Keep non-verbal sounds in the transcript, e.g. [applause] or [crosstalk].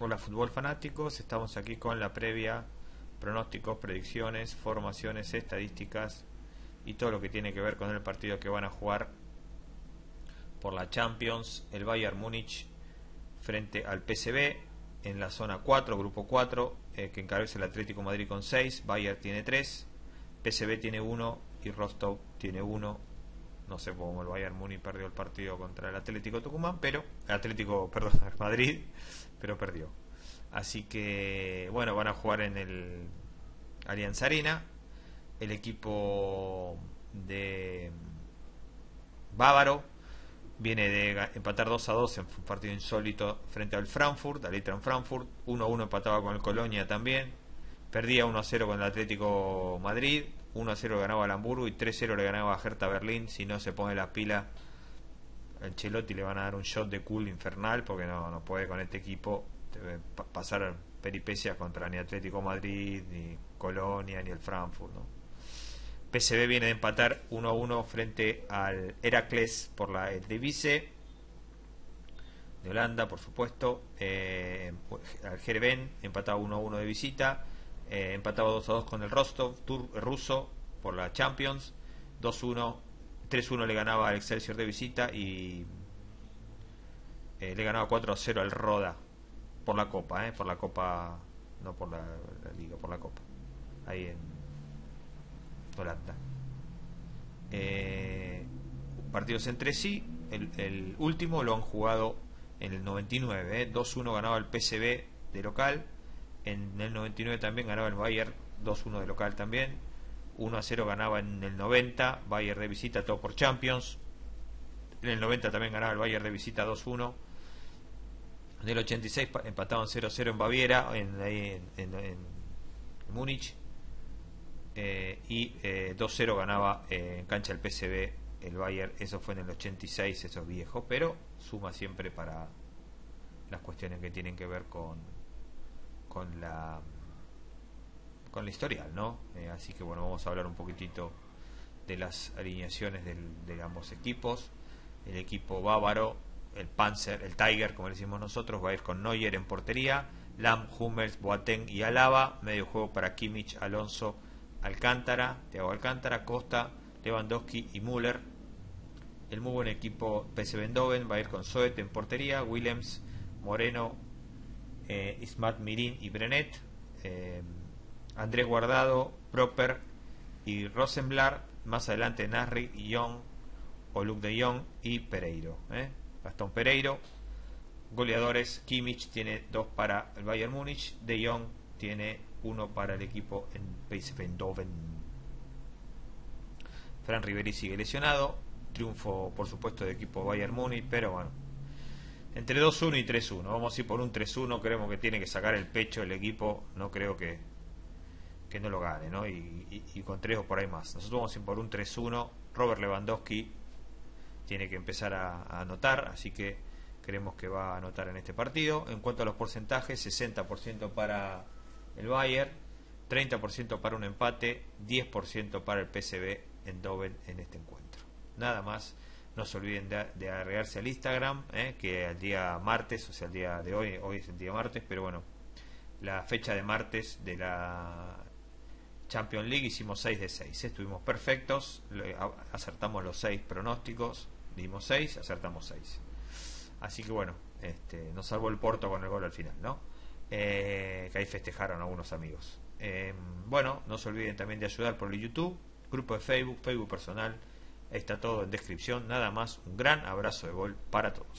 Hola fútbol fanáticos, estamos aquí con la previa, pronósticos, predicciones, formaciones, estadísticas y todo lo que tiene que ver con el partido que van a jugar por la Champions, el Bayern Múnich frente al PSV en la zona 4, grupo 4, eh, que encabeza el Atlético Madrid con 6, Bayern tiene 3, PSV tiene 1 y Rostov tiene 1 no sé cómo el Bayern Múnich perdió el partido contra el Atlético Tucumán, pero Atlético, [laughs] perdón, Madrid, pero perdió. Así que bueno, van a jugar en el Alianza Arena. El equipo de Bávaro viene de empatar 2 a 2 en un partido insólito frente al Frankfurt, al en Frankfurt. 1 a 1 empataba con el Colonia también. Perdía 1 a 0 con el Atlético Madrid. 1 a 0 ganaba al Hamburgo y 3 a 0 le ganaba a Hertha Berlín. Si no se pone la pila, el Chelotti le van a dar un shot de cool infernal porque no, no puede con este equipo pasar peripecias contra ni Atlético Madrid, ni Colonia, ni el Frankfurt. ¿no? PSV viene de empatar 1 a 1 frente al Heracles por la Divise de Holanda, por supuesto. Eh, al Jereven empatado 1 a 1 de visita. Eh, empataba 2 a 2 con el Rostov tur, ruso por la Champions. 2-1, 3-1 le ganaba al Excelsior de visita y eh, le ganaba 4 a 0 al Roda por la Copa, eh, por la Copa, no por la, Liga, por la Copa. Ahí en Holanda. Eh, partidos entre sí, el, el, último lo han jugado en el 99, 2-1 eh. ganaba el PSV de local en el 99 también ganaba el Bayern 2-1 de local también. 1-0 ganaba en el 90, Bayern de visita, todo por Champions. En el 90 también ganaba el Bayern de visita 2-1. En el 86 empataban 0-0 en Baviera, en, Múnich. Eh, y 2-0 eh, ganaba eh, en cancha el PSV el Bayern. Eso fue en el 86, eso es viejo, pero suma siempre para las cuestiones que tienen que ver con, con la con la historial, ¿no? Eh, así que bueno, vamos a hablar un poquitito de las alineaciones de ambos equipos. El equipo bávaro, el Panzer, el Tiger, como decimos nosotros, va a ir con Neuer en portería, Lam, Hummels, Boateng y Alaba, medio juego para Kimmich, Alonso, Alcántara, Thiago Alcántara, Costa, Lewandowski y Müller. El muy buen equipo PSV Eindhoven va a ir con Soet en portería, Williams, Moreno, eh, Ismat Mirin y Brenet, eh, Andrés Guardado, Proper y Rosenblatt, más adelante Nasri, Young, Luke de Young y Pereiro. Eh. Gastón Pereiro, goleadores, Kimmich tiene dos para el Bayern Múnich, De Jong tiene uno para el equipo en PSV Eindhoven. Fran Riveri sigue lesionado, triunfo por supuesto del equipo Bayern Múnich, pero bueno, entre 2-1 y 3-1. Vamos a ir por un 3-1. Creemos que tiene que sacar el pecho el equipo. No creo que, que no lo gane, ¿no? Y, con 3 o por ahí más. Nosotros vamos a ir por un 3-1. Robert Lewandowski tiene que empezar a, anotar, así que creemos que va a anotar en este partido. En cuanto a los porcentajes, 60% para el Bayern, 30% para un empate, 10% para el PSV en Doven en este encuentro. Nada más no se olviden de, agregarse al Instagram, eh, que el día martes, o sea, el día de hoy, hoy es el día martes, pero bueno, la fecha de martes de la Champions League hicimos 6 de 6. Estuvimos perfectos, acertamos los 6 pronósticos, dimos 6, acertamos 6. Así que bueno, este, nos salvó el Porto con el gol al final, ¿no? Eh, que ahí festejaron algunos amigos. Eh, bueno, no se olviden también de ayudar por el YouTube, grupo de Facebook, Facebook personal Está todo en descripción. Nada más, un gran abrazo de gol para todos.